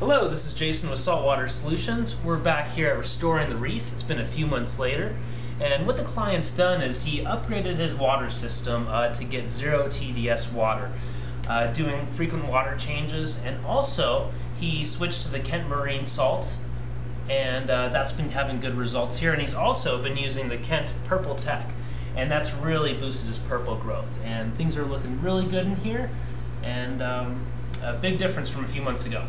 Hello, this is Jason with Saltwater Solutions. We're back here at Restoring the Reef. It's been a few months later. And what the client's done is he upgraded his water system uh, to get zero TDS water, uh, doing frequent water changes. And also, he switched to the Kent Marine Salt, and uh, that's been having good results here. And he's also been using the Kent Purple Tech, and that's really boosted his purple growth. And things are looking really good in here, and um, a big difference from a few months ago.